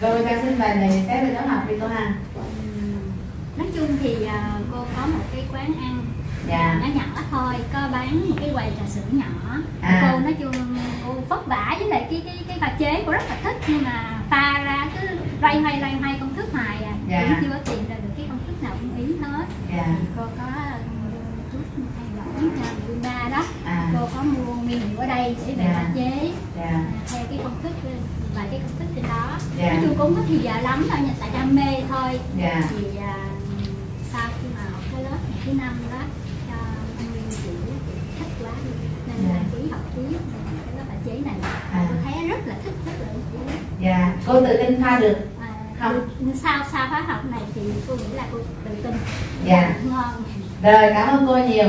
rồi con xin lời nhận xét về toán học đi cô ha nói chung thì à, cô có một cái quán ăn dạ. nhỏ nhỏ thôi có bán một cái quầy trà sữa nhỏ. À. cô nói chung cô vất vả với lại cái cái cái pha chế cô rất là thích nhưng mà pha ra cứ loay hoay loay hoay công thức hoài à. Dạ. cũng chưa tìm ra được cái công thức nào ưng ý hết. Dạ. Cô có ừm, chút thay đổi cho Vương ba đó. À. Cô có mua nguyên liệu ở đây để về Dạ. pha chế. Dạ. À, theo cái công thức vài cái công thức trên đó Dạ. nói chung cũng có thì giờ lắm đâu nhưng tại đam mê thôi dạ thì à, sau khi mà học cái lớp thứ năm đó cho anh Nguyên chỉ thích quá nên Dạ. ký học về cái lớp bài chế này À. tôi thấy rất là thích rất là ý dạ cô tự tin pha được à, Không. sau sau khóa học này thì cô nghĩ là cô tự tin Dạ. ngon rồi cảm ơn cô nhiều